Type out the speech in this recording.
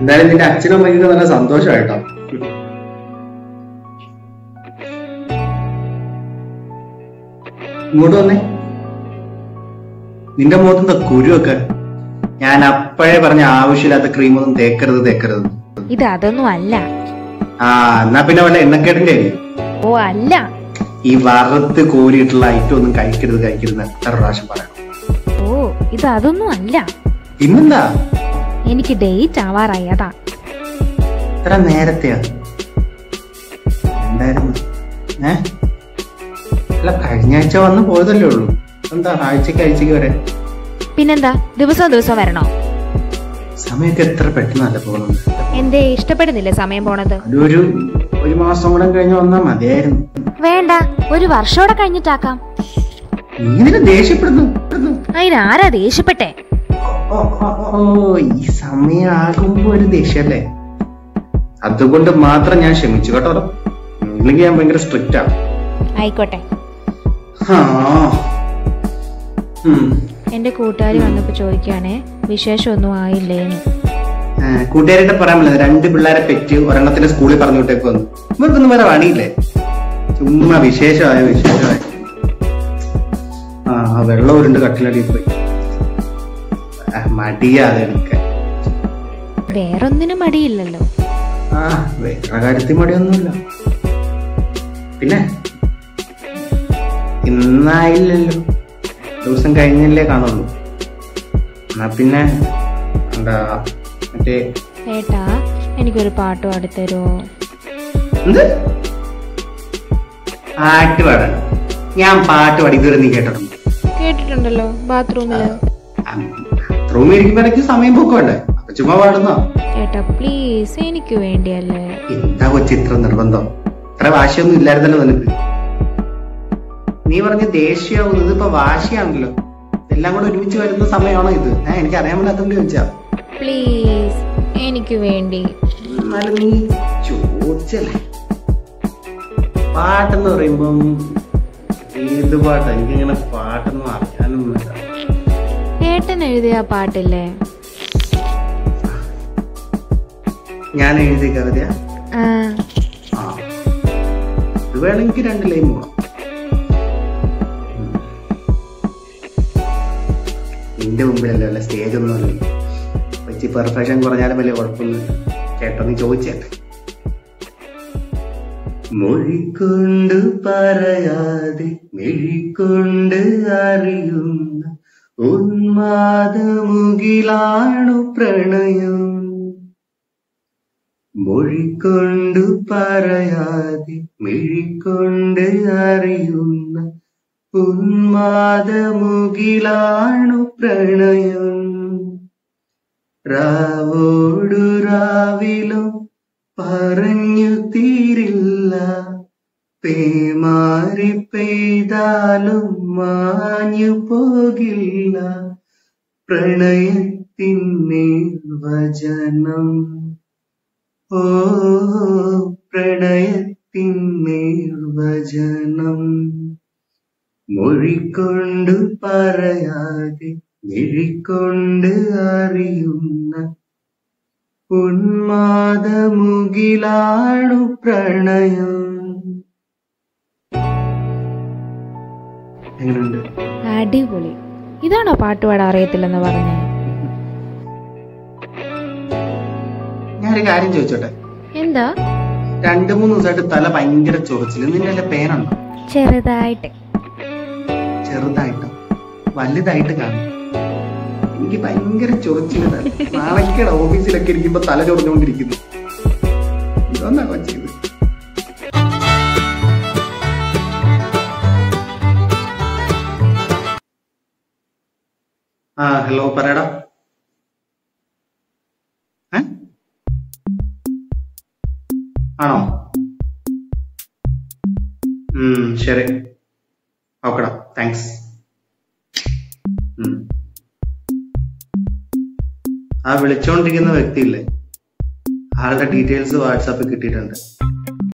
എന്തായാലും നിന്റെ അച്ഛനും അമ്മയ്ക്ക് നല്ല സന്തോഷമായിട്ടോ ഇങ്ങോട്ട് വന്നേ. നിന്റെ മുഖത്ത് എന്താ കുരുവൊക്കെ ഞാൻ അപ്പോഴേ പറഞ്ഞ ആവശ്യമില്ലാത്ത ക്രീമൊന്നും തേക്കരുത് തേക്കരുത്. ഇത് അതൊന്നും അല്ല. ആ എന്നാ പിന്നെ വല്ല എണ്ണക്കേടിന്റെ ഓ അല്ല. ഈ വറുത്ത് കോരിയിട്ടുള്ള ഐറ്റം ഒന്നും കഴിക്കരുത് കഴിക്കരുത് എത്ര പ്രാവശ്യം പറയണം. ഓ ഇത് അതൊന്നും അല്ല. പിന്നെന്താ എനിക്ക് ഡേറ്റ് ആവാറായി അതാ ഇത്ര നേരത്തെയാ? എന്തായിരുന്നു? ഏ? അല്ല കഴിഞ്ഞ ആഴ്ച വന്ന് പോയതല്ലേ ഉള്ളൂ. എന്താ ആഴ്ചക്ക് ആഴ്ചക്ക് വരെ? പിന്നെന്താ ദിവസം ദിവസം വരണോ? സമയമൊക്കെ എത്ര പെട്ടെന്നല്ല പോകുന്നത് എന്തേ ഇഷ്ടപ്പെടുന്നില്ലേ സമയം പോണത്? അതൊരു ഒരു മാസം കൂടെ കഴിഞ്ഞ് വന്നാ മതിയായിരുന്നു. വേണ്ട ഒരു വർഷോടെ കഴിഞ്ഞിട്ടാക്കാം. നീ ഇതിനെ ദേഷ്യപ്പെടുന്നു. പെടുന്നു. അതിനാരാ ദേഷ്യപ്പെട്ടെ? ഓ, ഈ സമയമാകുമ്പോ ഒരു ദേഷ്യല്ലേ അതുകൊണ്ട് മാത്രം ഞാൻ ക്ഷമിച്ചു കേട്ടോ. ഇല്ലെങ്കിൽ ഞാൻ ഭയങ്കര സ്ട്രിക്റ്റ് ആണ് ആയിക്കോട്ടെ. എന്റെ കൂട്ടുകാരി വന്നപ്പോ ചോദിക്കുകയാണേ വിശേഷമൊന്നും ഒന്നും ആ, കൂട്ടുകാരായിട്ട് പറയാൻ പറ്റില്ല രണ്ട് പിള്ളേരെ പെറ്റ് ഒരെണ്ണത്തിന്റെ സ്കൂളിൽ പറഞ്ഞു വിട്ടേക്ക് വന്നു ഇവർക്കൊന്നും വേറെ പണിയില്ലേ? ചുമ്മാ വിശേഷമായ വിശേഷമായ. ആ ആ വെള്ളം ഉരുണ്ട് കട്ടിലടിയിൽ പോയി. ആ, മടിയാ വേറൊന്നിനും മടിയില്ലല്ലോ. ആ വേറെ കാര്യത്തിൽ മടിയൊന്നുമില്ല. പിന്നെ ഇന്നായില്ലല്ലോ. ദിവസം കഴിഞ്ഞല്ലേ കാണുള്ളൂ. എന്നാ പിന്നെ എന്താ മറ്റേ ഏട്ടാ എനിക്കൊരു പാട്ട് പാടിത്തരുമോ എന്ത്? പാട്ട് പാടാൻ? ഞാൻ പാട്ട് പാടി ഇതുവരെ നീ കേട്ടിട്ടുണ്ട്? കേട്ടിട്ടുണ്ടല്ലോ ബാത്റൂമിൽ. റൂമിൽ ഇരിക്കുമ്പോഴേക്ക് സമയം പോക്കോണ്ടേ അപ്പൊ ചുമ്മാ പാടുന്നോ? ഏട്ടാ പ്ലീസ് എനിക്ക് വേണ്ടിയല്ലേ? എന്താ കൊച്ചി ഇത്ര നിർബന്ധം? ഇത്ര വാശിയൊന്നും ഇല്ലായിരുന്നല്ലോ നിനക്ക്. നീ പറഞ്ഞ ദേഷ്യമാവുന്നത് ഇതിപ്പോ വാശിയാണല്ലോ. എല്ലാം കൂടെ ഒരുമിച്ച് വരുന്ന സമയമാണോ ഇത്? ഞാൻ എനിക്ക് അറിയാൻ മേലാത്തോണ്ട് ചോദിച്ചാ. പ്ലീസ് എനിക്ക് വേണ്ടി. എന്നാലും നീ ചോദിച്ചല്ലേ? പാട്ടെന്ന് പറയുമ്പം ഏത് പാട്ടാ? എനിക്കിങ്ങനെ പാട്ടൊന്നും വേണ്ട ഏട്ടൻ എഴുതിയ പാട്ടില്ലേ? ഞാൻ എഴുതിയ കവിത. വേണമെങ്കിൽ രണ്ട് ലൈൻ പോവാം. നിന്റെ മുമ്പിലല്ലോ വല്ല സ്റ്റേജ് ഒന്നും അല്ലല്ലോ വെച്ച് പെർഫെക്ഷൻ കുറഞ്ഞാലും വലിയ കുഴപ്പമില്ല ചേട്ടൊന്ന് ചോദിച്ചേട്ടെ. മൊഴിക്കൊണ്ട് പറയാതെ മെഴിക്കൊണ്ട് അറിയുന്ന ഉന്മാദമുകിലാണു പ്രണയം. മൊഴിക്കൊണ്ടു പറയാതെ മിഴിക്കൊണ്ട് അറിയുന്ന ഉന്മാദമുകിലാണു പ്രണയം. രാവോടു രാവിലും പറഞ്ഞു തീരില്ല. പേമാരി പെയ്താലും മാഞ്ഞു പോകില്ല. പ്രണയത്തിൻ നിർവചനം ഓ പ്രണയത്തിൻ നിർവചനം മൊഴിക്കൊണ്ട് പറയാതെ മിഴിക്കൊണ്ട് അറിയുന്ന ഉന്മാദമുകിലാണു പ്രണയം. എങ്ങനെയുണ്ട് അടിപൊളി. ഇതാണോ പാട്ട് പാടാൻ അറിയത്തില്ലെന്ന് പറഞ്ഞു ഞാനൊരു കാര്യം ചോദിച്ചോട്ടെ? എന്താ? രണ്ടു മൂന്ന് ദിവസമായിട്ട് തല ഭയങ്കര ചൊറിച്ചിൽ. നിന്റെ വല്ല പേനുണ്ടോ ചെറുതായിട്ട്. ചെറുതായിട്ടോ? വലുതായിട്ട് കാണും. എനിക്ക് ഭയങ്കര ചൊറിച്ചിൽ തല. നാളേക്കട ഓഫീസിലൊക്കെ ഇരിക്കുമ്പോ തല ചൊറിഞ്ഞുകൊണ്ടിരിക്കുന്നു. ഇതൊന്നാ കൊച്ചിത് ആ ഹലോ പറയടാ? ആണോ? ഉം ശരി. ഓക്കെടാ താങ്ക്സ്. ആ വിളിച്ചോണ്ടിരിക്കുന്ന വ്യക്തിയില്ലേ? ആളുടെ ഡീറ്റെയിൽസ് വാട്സാപ്പിൽ കിട്ടിയിട്ടുണ്ട്.